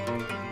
Música